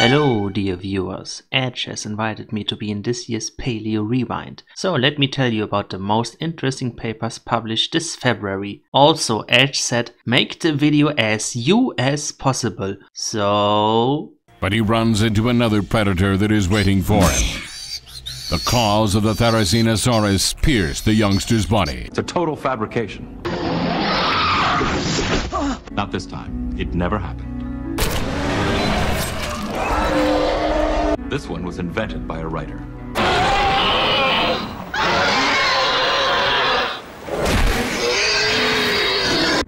Hello dear viewers, Edge has invited me to be in this year's Paleo Rewind, so let me tell you about the most interesting papers published this February. Also Edge said make the video as you as possible, so... But he runs into another predator that is waiting for him. The claws of the Therizinosaurus pierce the youngster's body. It's a total fabrication. Not this time. It never happened. This one was invented by a writer.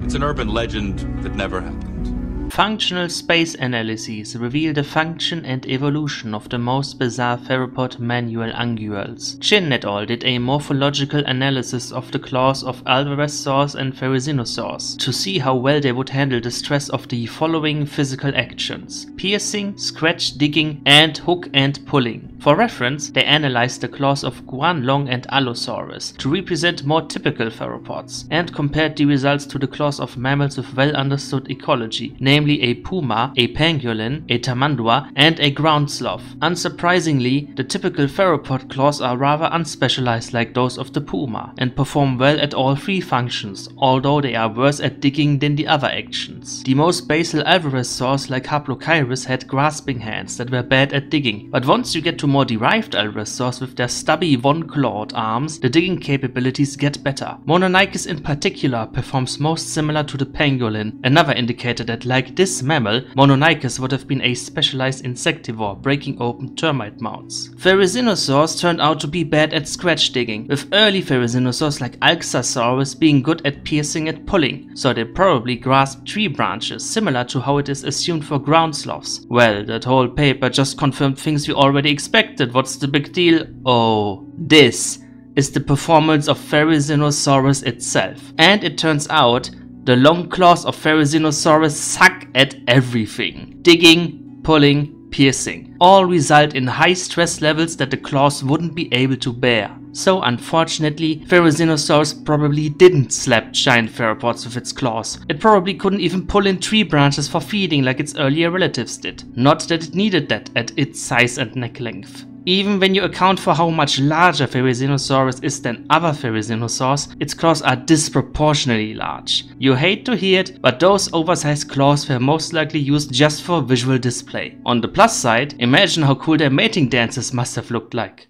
It's an urban legend that never happened. Functional space analyses reveal the function and evolution of the most bizarre theropod manual unguals. Qin et al. did a morphological analysis of the claws of Alvarezsaurs and Therizinosaurs to see how well they would handle the stress of the following physical actions piercing, scratch digging, and hook and pulling. For reference, they analyzed the claws of Guanlong and Allosaurus to represent more typical theropods and compared the results to the claws of mammals with well understood ecology, namely a puma, a pangolin, a tamandua, and a ground sloth. Unsurprisingly, the typical theropod claws are rather unspecialized like those of the puma, and perform well at all three functions, although they are worse at digging than the other actions. The most basal Alvarezsaurs like Haplocheirus had grasping hands that were bad at digging, but once you get to more derived Alvarezsaurs with their stubby one-clawed arms, the digging capabilities get better. Mononychus in particular performs most similar to the pangolin, another indicator that like this mammal, Mononychus would have been a specialized insectivore breaking open termite mounds. Therizinosaurs turned out to be bad at scratch digging, with early Therizinosaurs like Alxasaurus being good at piercing and pulling, so they probably grasped tree branches, similar to how it is assumed for ground sloths. Well, that whole paper just confirmed things we already expected, what's the big deal? Oh, this is the performance of Therizinosaurus itself. And it turns out the long claws of Therizinosaurus suck at everything. Digging, pulling, piercing. All result in high stress levels that the claws wouldn't be able to bear. So unfortunately, Therizinosaurus probably didn't slap giant theropods with its claws. It probably couldn't even pull in tree branches for feeding like its earlier relatives did. Not that it needed that at its size and neck length. Even when you account for how much larger Therizinosaurus is than other Therizinosaurs, its claws are disproportionately large. You hate to hear it, but those oversized claws were most likely used just for visual display. On the plus side, imagine how cool their mating dances must have looked like.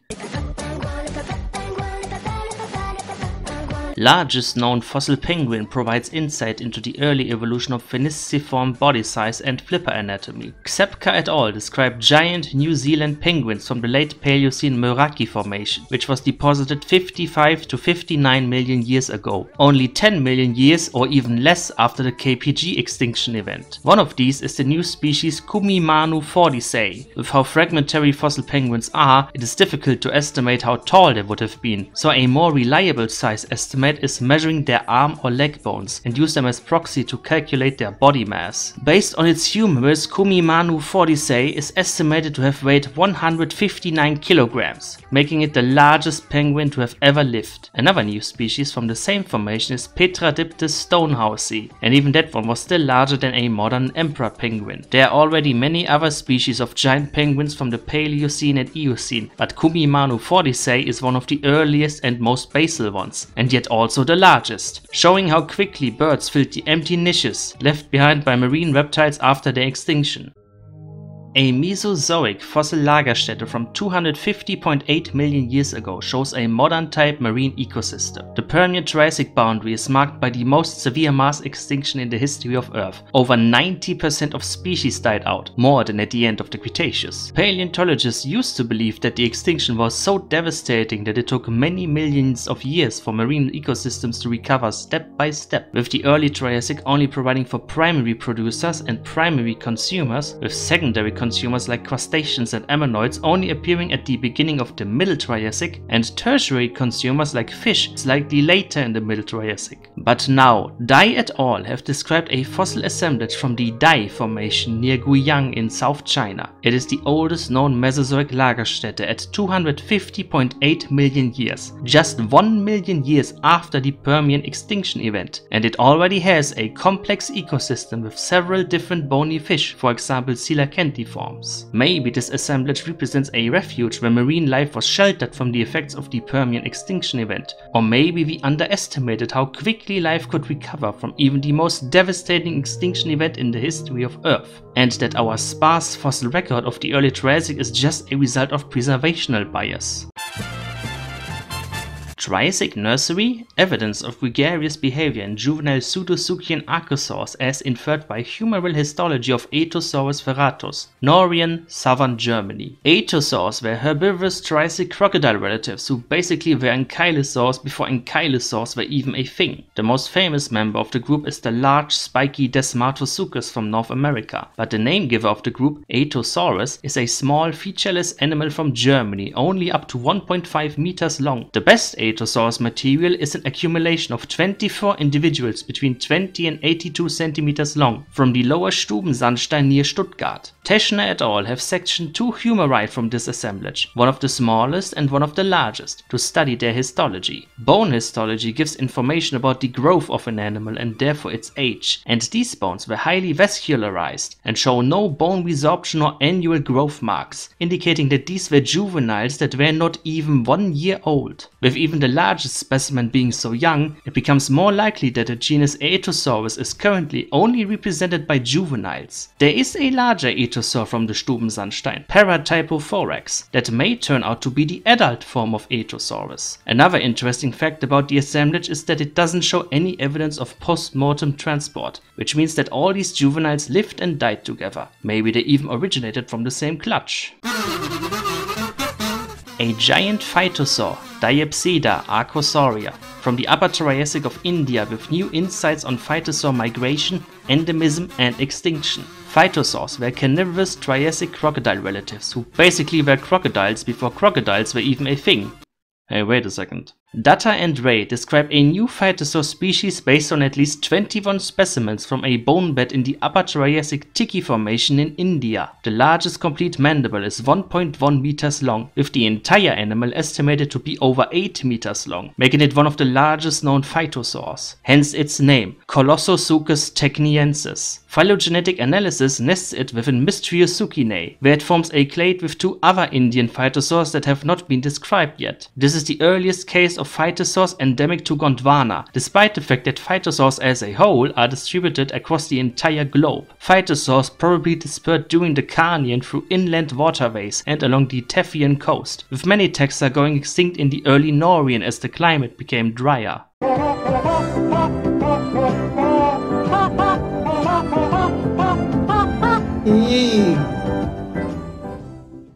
Largest known fossil penguin provides insight into the early evolution of sphenisciform body size and flipper anatomy. Ksepka et al. described giant New Zealand penguins from the late Paleocene Moeraki Formation, which was deposited 55 to 59 million years ago, only 10 million years or even less after the KPG extinction event. One of these is the new species Kumimanu fordycei. With how fragmentary fossil penguins are, it is difficult to estimate how tall they would have been, so a more reliable size estimate is measuring their arm or leg bones and use them as proxy to calculate their body mass. Based on its humerus, Kumimanu fordycei is estimated to have weighed 159 kilograms, making it the largest penguin to have ever lived. Another new species from the same formation is Petradyptes stonehousei, and even that one was still larger than a modern emperor penguin. There are already many other species of giant penguins from the Paleocene and Eocene, but Kumimanu fordycei is one of the earliest and most basal ones, and yet also the largest, showing how quickly birds filled the empty niches left behind by marine reptiles after their extinction. A Mesozoic fossil Lagerstätte from 250.8 million years ago shows a modern type marine ecosystem. The Permian-Triassic boundary is marked by the most severe mass extinction in the history of Earth. Over 90% of species died out, more than at the end of the Cretaceous. Paleontologists used to believe that the extinction was so devastating that it took many millions of years for marine ecosystems to recover step by step, with the early Triassic only providing for primary producers and primary consumers, with secondary consumers like crustaceans and ammonoids only appearing at the beginning of the Middle Triassic and tertiary consumers like fish slightly later in the Middle Triassic. But now, Dai et al. have described a fossil assemblage from the Daye Formation near Guiyang in South China. It is the oldest known Mesozoic Lagerstätte at 250.8 million years, just 1 million years after the Permian extinction event, and it already has a complex ecosystem with several different bony fish, for example Coelacanthi forms. Maybe this assemblage represents a refuge where marine life was sheltered from the effects of the Permian extinction event, or maybe we underestimated how quickly life could recover from even the most devastating extinction event in the history of Earth, and that our sparse fossil record of the early Triassic is just a result of preservational bias. Triassic nursery? Evidence of gregarious behavior in juvenile Pseudosuchian archosaurs as inferred by humeral histology of Aetosaurus ferratus, Norian, southern Germany. Aetosaurs were herbivorous Triassic crocodile relatives who basically were ankylosaurs before ankylosaurs were even a thing. The most famous member of the group is the large spiky Desmatosuchus from North America, but the name giver of the group, Aetosaurus, is a small featureless animal from Germany, only up to 1.5 meters long. The best Aetosaurus material is an accumulation of 24 individuals between 20 and 82 centimeters long from the lower Stubensandstein near Stuttgart. Teschner et al. have sectioned two humeri from this assemblage, one of the smallest and one of the largest, to study their histology. Bone histology gives information about the growth of an animal and therefore its age, and these bones were highly vascularized and show no bone resorption or annual growth marks, indicating that these were juveniles that were not even one year old. With even the largest specimen being so young, it becomes more likely that the genus Aetosaurus is currently only represented by juveniles. There is a larger Aetosaur from the Stubensandstein, Paratypothorax, that may turn out to be the adult form of Aetosaurus. Another interesting fact about the assemblage is that it doesn't show any evidence of post-mortem transport, which means that all these juveniles lived and died together. Maybe they even originated from the same clutch. A giant phytosaur, Diapsida archosauria, from the Upper Triassic of India with new insights on phytosaur migration, endemism and extinction. Phytosaurs were carnivorous Triassic crocodile relatives who basically were crocodiles before crocodiles were even a thing. Hey, wait a second. Dutta and Ray describe a new phytosaur species based on at least 21 specimens from a bone bed in the Upper Triassic Tiki Formation in India. The largest complete mandible is 1.1 meters long, with the entire animal estimated to be over 8 meters long, making it one of the largest known phytosaurs. Hence its name, Colossosuchus techniensis. Phylogenetic analysis nests it within Mystriosuchinae, where it forms a clade with two other Indian phytosaurs that have not been described yet. This is the earliest case of phytosaurs endemic to Gondwana, despite the fact that phytosaurs as a whole are distributed across the entire globe. Phytosaurs probably dispersed during the Carnian through inland waterways and along the Tethyan coast, with many taxa going extinct in the early Norian as the climate became drier.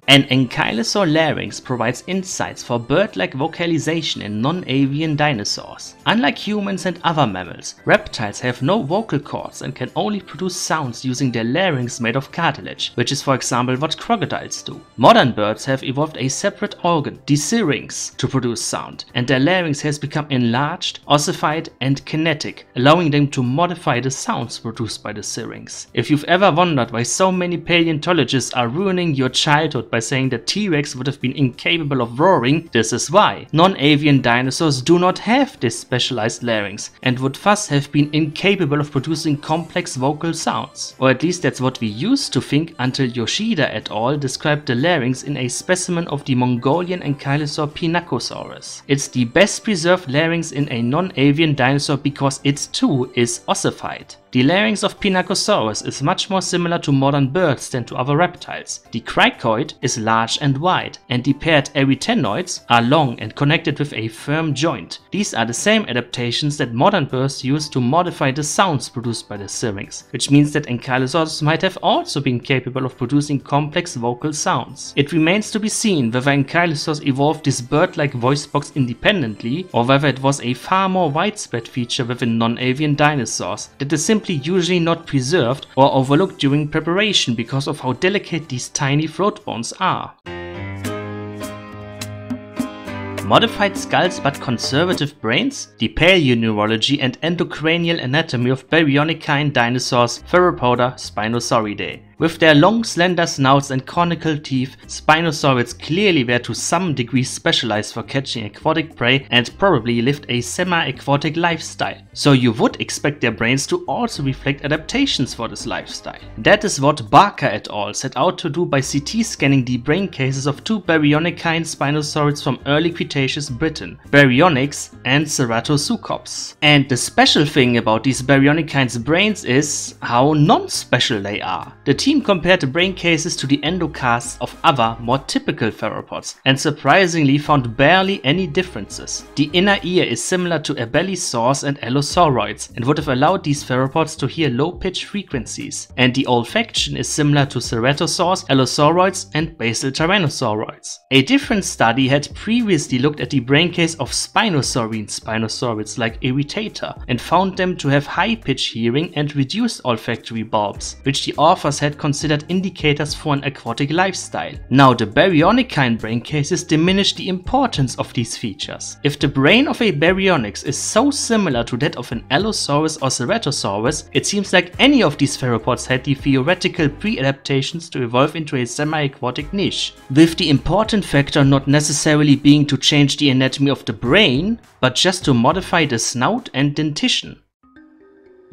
An ankylosaur larynx provides insights for bird-like vocalization in non-avian dinosaurs. Unlike humans and other mammals, reptiles have no vocal cords and can only produce sounds using their larynx made of cartilage, which is for example what crocodiles do. Modern birds have evolved a separate organ, the syrinx, to produce sound, and their larynx has become enlarged, ossified and kinetic, allowing them to modify the sounds produced by the syrinx. If you've ever wondered why so many paleontologists are ruining your childhood by saying that T-Rex would have been incapable of roaring, this is why. Non-avian dinosaurs do not have this specialized larynx and would thus have been incapable of producing complex vocal sounds. Or at least that's what we used to think until Yoshida et al. described the larynx in a specimen of the Mongolian ankylosaur Pinacosaurus. It's the best preserved larynx in a non-avian dinosaur because it too is ossified. The larynx of Pinacosaurus is much more similar to modern birds than to other reptiles. The cricoid is large and wide, and the paired arytenoids are long and connected with a firm joint. These are the same adaptations that modern birds use to modify the sounds produced by the syrinx, which means that ankylosaurs might have also been capable of producing complex vocal sounds. It remains to be seen whether ankylosaurs evolved this bird-like voice box independently, or whether it was a far more widespread feature within non-avian dinosaurs that is simply usually not preserved or overlooked during preparation because of how delicate these tiny throat bones are. Modified skulls but conservative brains? The paleoneurology and endocranial anatomy of baryonychine dinosaurs Theropoda Spinosauridae. With their long slender snouts and conical teeth, Spinosaurids clearly were to some degree specialized for catching aquatic prey and probably lived a semi-aquatic lifestyle. So you would expect their brains to also reflect adaptations for this lifestyle. That is what Barker et al. set out to do by CT scanning the brain cases of two baryonychine spinosaurids from early Cretaceous Britain, Baryonyx and Ceratosuchops. And the special thing about these baryonychine's brains is how non-special they are. The team compared the brain cases to the endocasts of other, more typical theropods and surprisingly found barely any differences. The inner ear is similar to abelisaurs and allosauroids and would have allowed these theropods to hear low-pitch frequencies, and the olfaction is similar to ceratosaurs, allosauroids and basal tyrannosauroids. A different study had previously looked at the brain case of spinosaurine spinosaurids like Irritator and found them to have high-pitch hearing and reduced olfactory bulbs, which the authors had considered indicators for an aquatic lifestyle. Now the baryonychine brain cases diminish the importance of these features. If the brain of a baryonyx is so similar to that of an Allosaurus or Ceratosaurus, it seems like any of these theropods had the theoretical pre-adaptations to evolve into a semi-aquatic niche, with the important factor not necessarily being to change the anatomy of the brain, but just to modify the snout and dentition.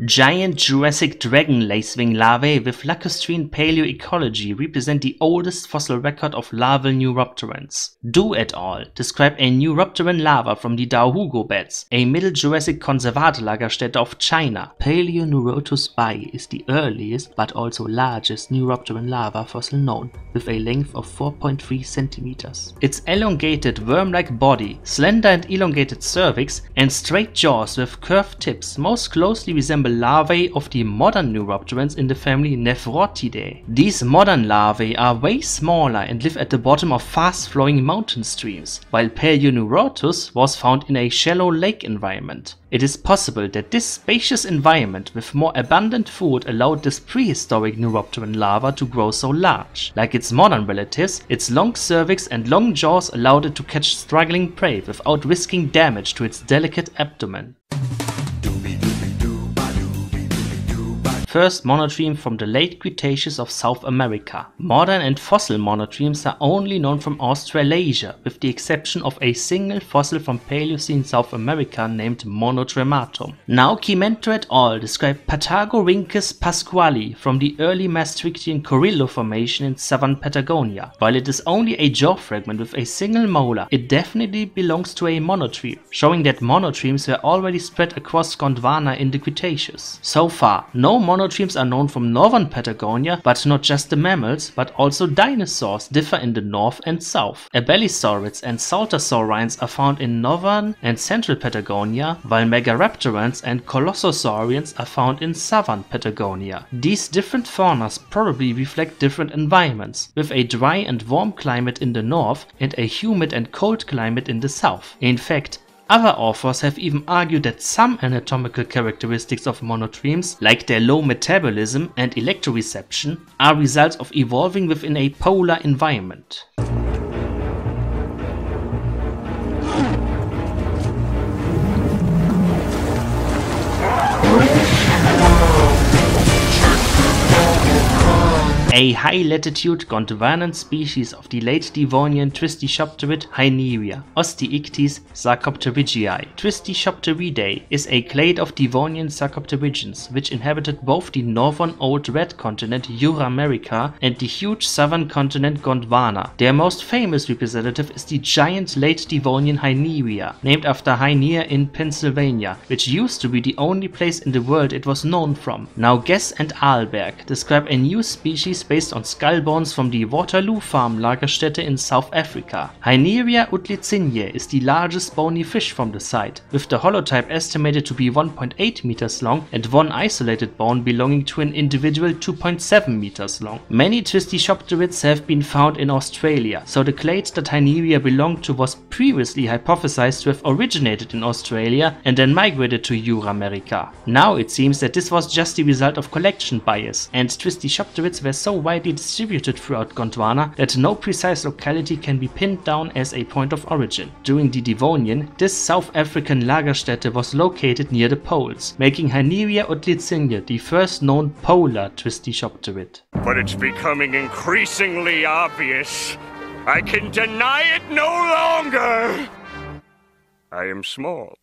Giant Jurassic dragon lacewing larvae with lacustrine paleoecology represent the oldest fossil record of larval neuropterans. Du et al. describe a neuropteran larva from the Daohugou beds, a Middle Jurassic Konservatlagerstätte of China. Palaeoneurorthus baii is the earliest but also largest neuropteran larva fossil known, with a length of 4.3 centimeters. Its elongated worm-like body, slender and elongated cervix, and straight jaws with curved tips most closely resemble larvae of the modern neuropterans in the family Nevrorthidae. These modern larvae are way smaller and live at the bottom of fast-flowing mountain streams, while Palaeoneurorthus was found in a shallow lake environment. It is possible that this spacious environment with more abundant food allowed this prehistoric neuropteran larva to grow so large. Like its modern relatives, its long cervix and long jaws allowed it to catch struggling prey without risking damage to its delicate abdomen. First monotreme from the late Cretaceous of South America. Modern and fossil monotremes are only known from Australasia, with the exception of a single fossil from Paleocene South America named Monotrematum. Now Chimento et al. describe Patagorhynchus pascuali from the early Maastrichtian Chorrillo Formation in southern Patagonia. While it is only a jaw fragment with a single molar, it definitely belongs to a monotreme, showing that monotremes were already spread across Gondwana in the Cretaceous. So far, no monotremes monotremes are known from northern Patagonia, but not just the mammals, but also dinosaurs differ in the north and south. Abelisaurids and saltasaurines are found in northern and central Patagonia, while Megaraptorans and Colossosaurians are found in southern Patagonia. These different faunas probably reflect different environments, with a dry and warm climate in the north and a humid and cold climate in the south. In fact, other authors have even argued that some anatomical characteristics of monotremes, like their low metabolism and electroreception, are results of evolving within a polar environment. A high-latitude Gondwanan species of the late Devonian Tristichopterid Hyneria, Osteichthyes sarcopterygii. Tristichopteridae is a clade of Devonian sarcopterygians which inhabited both the northern Old Red continent Euramerica and the huge southern continent Gondwana. Their most famous representative is the giant late Devonian Hyneria, named after Hyner in Pennsylvania, which used to be the only place in the world it was known from. Now Gess and Ahlberg describe a new species based on skull bones from the Waterloo Farm Lagerstätte in South Africa. Hyneria udlezinye is the largest bony fish from the site, with the holotype estimated to be 1.8 meters long and one isolated bone belonging to an individual 2.7 meters long. Many Tristichopterids have been found in Australia, so the clade that Haineria belonged to was previously hypothesized to have originated in Australia and then migrated to Euramerica. Now it seems that this was just the result of collection bias, and Tristichopterids were so so widely distributed throughout Gondwana that no precise locality can be pinned down as a point of origin. During the Devonian, this South African Lagerstätte was located near the poles, making Hyneria udlezinye the first known polar tristichopterid. But it's becoming increasingly obvious. I can deny it no longer! I am small.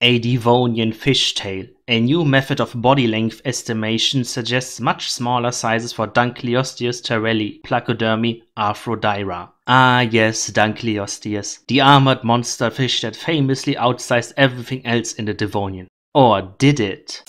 A Devonian fishtail. A new method of body length estimation suggests much smaller sizes for Dunkleosteus terrelli, Placodermi, Arthrodira. Ah yes, Dunkleosteus, the armored monster fish that famously outsized everything else in the Devonian. Or did it?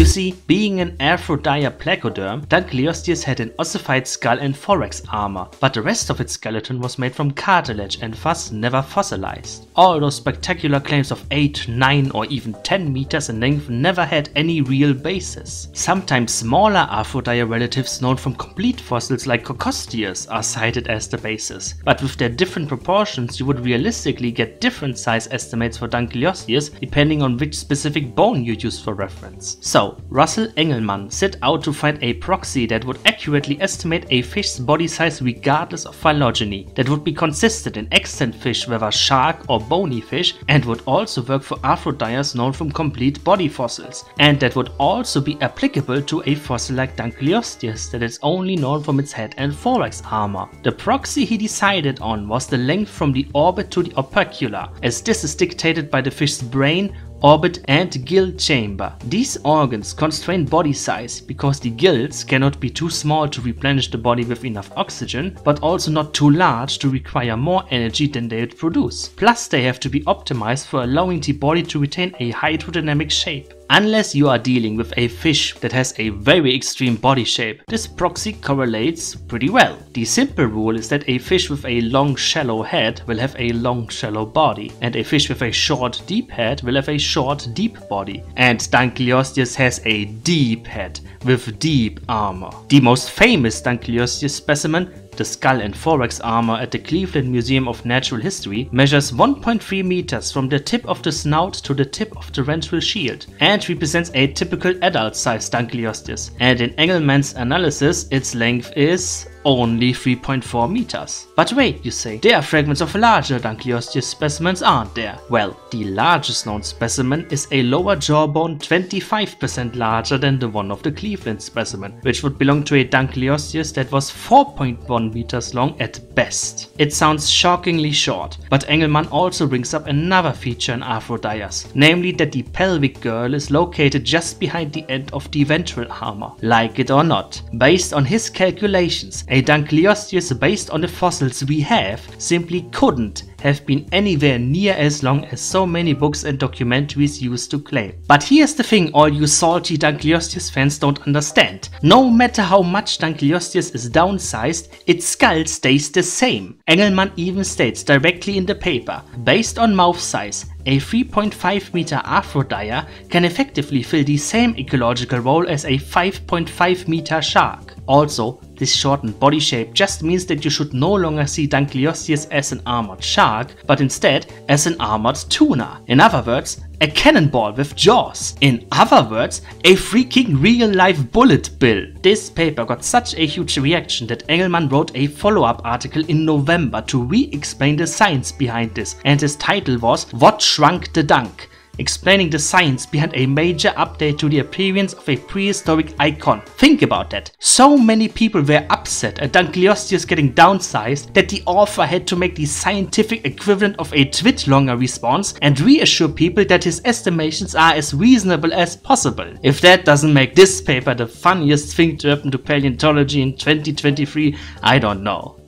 You see, being an Arthrodire placoderm, Dunkleosteus had an ossified skull and thorax armor, but the rest of its skeleton was made from cartilage and thus never fossilized. All those spectacular claims of 8, 9 or even 10 meters in length never had any real basis. Sometimes smaller Arthrodire relatives known from complete fossils like Coccosteus are cited as the basis, but with their different proportions you would realistically get different size estimates for Dunkleosteus depending on which specific bone you use for reference. So Russell Engelman set out to find a proxy that would accurately estimate a fish's body size regardless of phylogeny, that would be consistent in extant fish whether shark or bony fish, and would also work for arthrodires known from complete body fossils, and that would also be applicable to a fossil like Dunkleosteus that is only known from its head and thorax armor. The proxy he decided on was the length from the orbit to the opercula, as this is dictated by the fish's brain, orbit and gill chamber. These organs constrain body size because the gills cannot be too small to replenish the body with enough oxygen, but also not too large to require more energy than they would produce. Plus they have to be optimized for allowing the body to retain a hydrodynamic shape. Unless you are dealing with a fish that has a very extreme body shape, this proxy correlates pretty well. The simple rule is that a fish with a long shallow head will have a long shallow body, and a fish with a short deep head will have a short deep body. And Dunkleosteus has a deep head with deep armor. The most famous Dunkleosteus specimen the skull and thorax armor at the Cleveland Museum of Natural History measures 1.3 meters from the tip of the snout to the tip of the ventral shield and represents a typical adult-sized Dunkleosteus. And in Engelman's analysis, its length is only 3.4 meters. But wait, you say, there are fragments of larger Dunkleosteus specimens, aren't there? Well, the largest known specimen is a lower jawbone 25% larger than the one of the Cleveland specimen, which would belong to a Dunkleosteus that was 4.1 meters long at best. It sounds shockingly short, but Engelman also brings up another feature in Arthrodires, namely that the pelvic girdle is located just behind the end of the ventral armor. Like it or not, based on his calculations, a Dunkleosteus based on the fossils we have simply couldn't have been anywhere near as long as so many books and documentaries used to claim. But here's the thing all you salty Dunkleosteus fans don't understand. No matter how much Dunkleosteus is downsized, its skull stays the same. Engelman even states directly in the paper, based on mouth size, a 3.5 meter Arthrodire can effectively fill the same ecological role as a 5.5 meter shark. Also, this shortened body shape just means that you should no longer see Dunkleosteus as an armored shark, but instead as an armored tuna. In other words, a cannonball with jaws. In other words, a freaking real life bullet bill. This paper got such a huge reaction that Engelman wrote a follow-up article in November to re-explain the science behind this and his title was What Shrunk the Dunk? Explaining the science behind a major update to the appearance of a prehistoric icon. Think about that. So many people were upset at Dunkleosteus getting downsized that the author had to make the scientific equivalent of a twit longer response and reassure people that his estimations are as reasonable as possible. If that doesn't make this paper the funniest thing to happen to paleontology in 2023, I don't know.